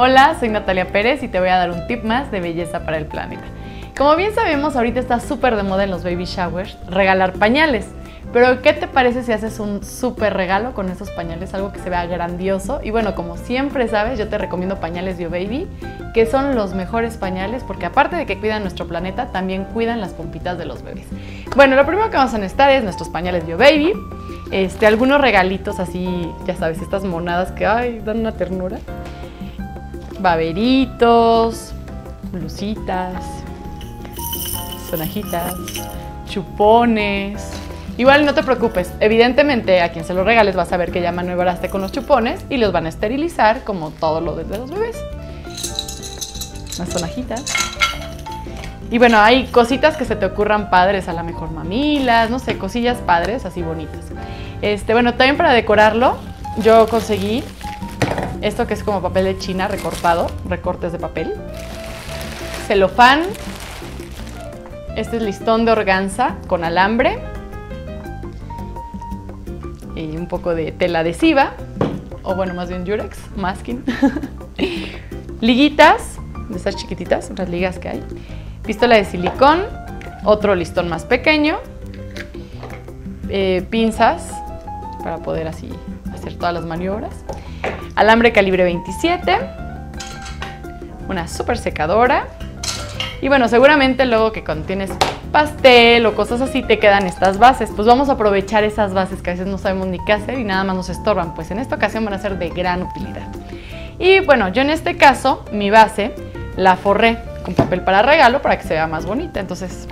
Hola, soy Natalia Pérez y te voy a dar un tip más de belleza para el planeta. Como bien sabemos, ahorita está súper de moda en los baby showers regalar pañales. Pero ¿qué te parece si haces un súper regalo con esos pañales? Algo que se vea grandioso. Y bueno, como siempre sabes, yo te recomiendo pañales BioBaby, que son los mejores pañales porque aparte de que cuidan nuestro planeta, también cuidan las pompitas de los bebés. Bueno, lo primero que vamos a necesitar es nuestros pañales BioBaby, este, algunos regalitos así, ya sabes, estas monadas que ay, dan una ternura. Baberitos, blusitas, sonajitas, chupones, Igual no te preocupes, evidentemente a quien se los regales vas a ver que ya maniobraste con los chupones y los van a esterilizar como todo lo de los bebés. Unas sonajitas. Y bueno, hay cositas que se te ocurran padres, a la mejor mamilas, no sé, cosillas padres así bonitas. Este, bueno, también para decorarlo, yo conseguí esto que es como papel de china recortado, recortes de papel. Celofán. Este es listón de organza con alambre y un poco de tela adhesiva, o bueno, más bien Durex, masking. Liguitas, de estas chiquititas, unas ligas que hay. Pistola de silicón, otro listón más pequeño. Eh, pinzas para poder así hacer todas las maniobras. Alambre calibre 27. Una super secadora. Y bueno, seguramente luego que contienes pastel o cosas así te quedan estas bases. Pues vamos a aprovechar esas bases que a veces no sabemos ni qué hacer y nada más nos estorban. Pues en esta ocasión van a ser de gran utilidad. Y bueno, yo en este caso mi base la forré con papel para regalo para que se vea más bonita. Entonces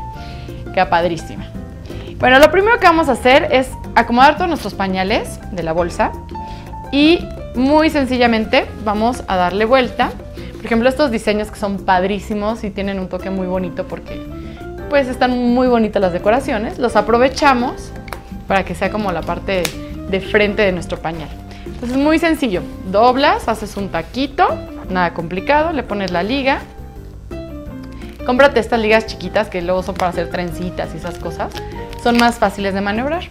queda padrísima. Bueno, lo primero que vamos a hacer es acomodar todos nuestros pañales de la bolsa y muy sencillamente vamos a darle vuelta. Por ejemplo, estos diseños que son padrísimos y tienen un toque muy bonito porque pues están muy bonitas las decoraciones. Los aprovechamos para que sea como la parte de frente de nuestro pañal. Entonces muy sencillo, doblas, haces un taquito, nada complicado, le pones la liga. Cómprate estas ligas chiquitas que luego son para hacer trencitas y esas cosas. Son más fáciles de maniobrar.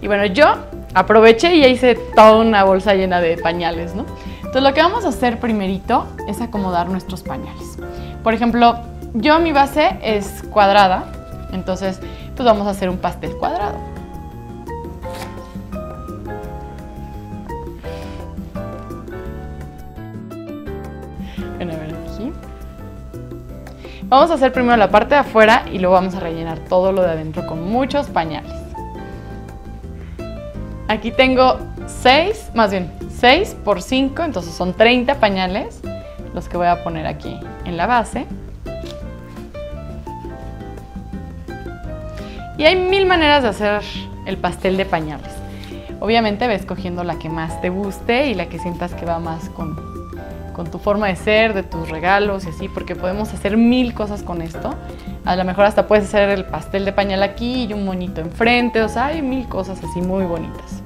Y bueno, yo aproveché y hice toda una bolsa llena de pañales, ¿no? Entonces lo que vamos a hacer primerito es acomodar nuestros pañales. Por ejemplo, yo mi base es cuadrada, entonces pues vamos a hacer un pastel cuadrado. Bueno, a ver aquí. Vamos a hacer primero la parte de afuera y luego vamos a rellenar todo lo de adentro con muchos pañales. Aquí tengo 6, más bien 6 por 5, entonces son 30 pañales los que voy a poner aquí en la base. Y hay mil maneras de hacer el pastel de pañales. Obviamente ves cogiendo la que más te guste y la que sientas que va más con, con tu forma de ser, de tus regalos y así, porque podemos hacer mil cosas con esto. A lo mejor hasta puedes hacer el pastel de pañal aquí y un monito enfrente, o sea, hay mil cosas así muy bonitas.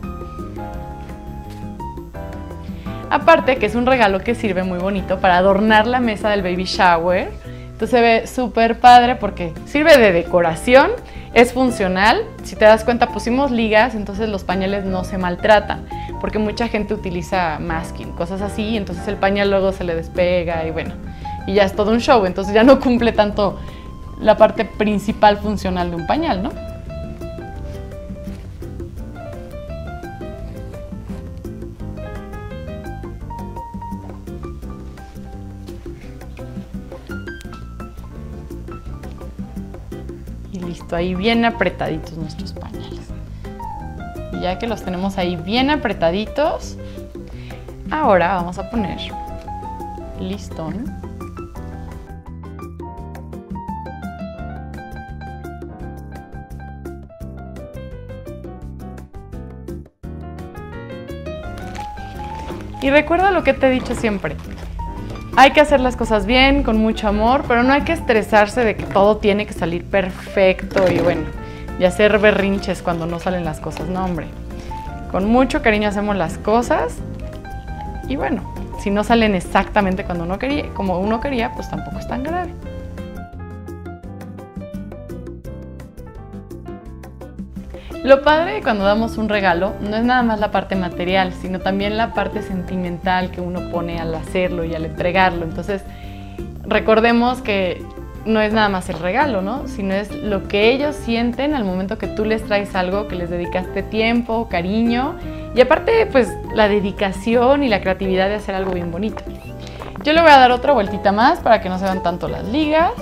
Aparte que es un regalo que sirve muy bonito para adornar la mesa del baby shower. Entonces se ve súper padre porque sirve de decoración es funcional, si te das cuenta pusimos ligas, entonces los pañales no se maltratan, porque mucha gente utiliza masking, cosas así, entonces el pañal luego se le despega y bueno, y ya es todo un show, entonces ya no cumple tanto la parte principal funcional de un pañal, ¿no? Listo, ahí bien apretaditos nuestros pañales. Ya que los tenemos ahí bien apretaditos, ahora vamos a poner listón. Y recuerda lo que te he dicho siempre, hay que hacer las cosas bien, con mucho amor, pero no hay que estresarse de que todo tiene que salir perfecto y bueno, y hacer berrinches cuando no salen las cosas. No, hombre. Con mucho cariño hacemos las cosas y bueno, si no salen exactamente cuando uno quería, como uno quería, pues tampoco es tan grave. Lo padre cuando damos un regalo no es nada más la parte material, sino también la parte sentimental que uno pone al hacerlo y al entregarlo. Entonces, recordemos que no es nada más el regalo, ¿no? Sino es lo que ellos sienten al momento que tú les traes algo, que les dedicaste tiempo, cariño y aparte, pues la dedicación y la creatividad de hacer algo bien bonito. Yo le voy a dar otra vueltita más para que no se vean tanto las ligas.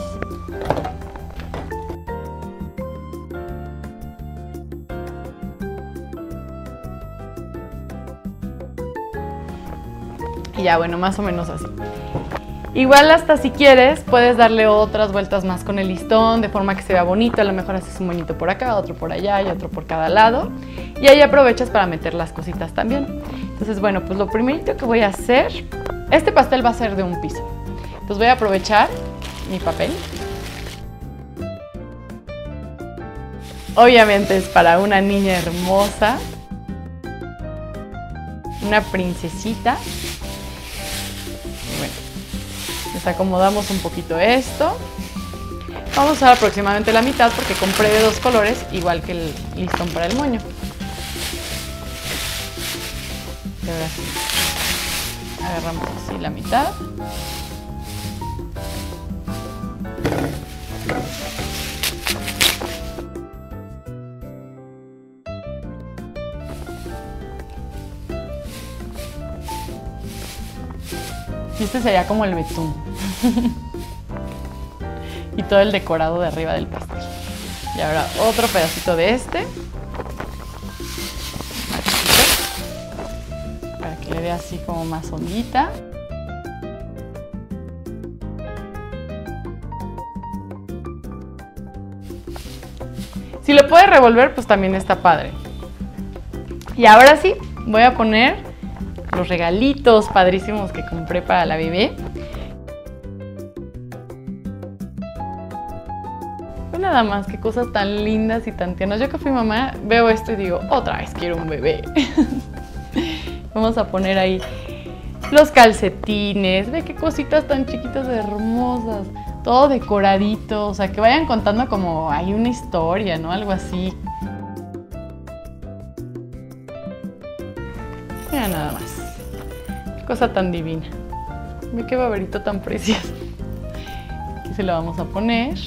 Y ya, bueno, más o menos así. Igual hasta si quieres, puedes darle otras vueltas más con el listón, de forma que se vea bonito. A lo mejor haces un moñito por acá, otro por allá y otro por cada lado. Y ahí aprovechas para meter las cositas también. Entonces, bueno, pues lo primerito que voy a hacer, este pastel va a ser de un piso. Entonces voy a aprovechar mi papel. Obviamente es para una niña hermosa, una princesita acomodamos un poquito esto. Vamos a usar aproximadamente la mitad porque compré de dos colores, igual que el listón para el moño. Y ahora sí, agarramos así la mitad. Y este sería como el betún. y todo el decorado de arriba del pastel. Y ahora otro pedacito de este. Para que le dé así como más ondita. Si lo puede revolver, pues también está padre. Y ahora sí, voy a poner los regalitos padrísimos que compré para la bebé. Nada más, qué cosas tan lindas y tan tiernas. Yo que fui mamá, veo esto y digo, otra vez quiero un bebé. Vamos a poner ahí los calcetines. Ve qué cositas tan chiquitas hermosas. Todo decoradito. O sea, que vayan contando como hay una historia, ¿no? Algo así. Mira nada más cosa tan divina. Ve qué baberito tan precioso. Aquí se lo vamos a poner.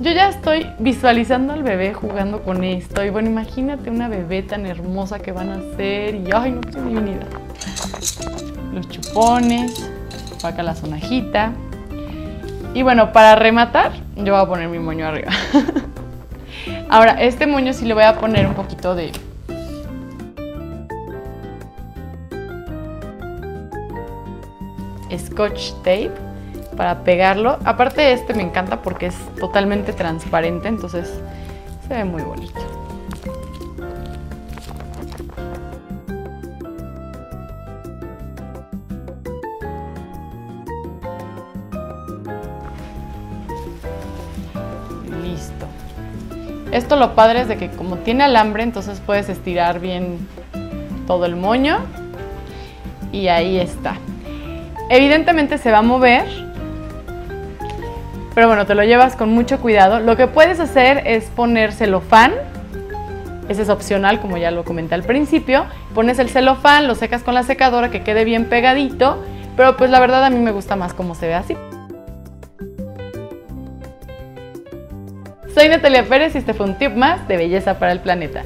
Yo ya estoy visualizando al bebé jugando con esto. Y bueno, imagínate una bebé tan hermosa que van a ser. Y ay, no, qué divinidad. Los chupones. Acá la sonajita. Y bueno, para rematar, yo voy a poner mi moño arriba. Ahora, este moño sí le voy a poner un poquito de scotch tape para pegarlo. Aparte este me encanta porque es totalmente transparente, entonces se ve muy bonito. Listo. Esto lo padre es de que como tiene alambre, entonces puedes estirar bien todo el moño y ahí está. Evidentemente se va a mover, pero bueno, te lo llevas con mucho cuidado. Lo que puedes hacer es poner celofán, ese es opcional como ya lo comenté al principio. Pones el celofán, lo secas con la secadora que quede bien pegadito, pero pues la verdad a mí me gusta más como se ve así. Soy Natalia Pérez y este fue un tip más de Belleza para el Planeta.